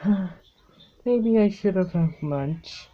Maybe I should have had lunch.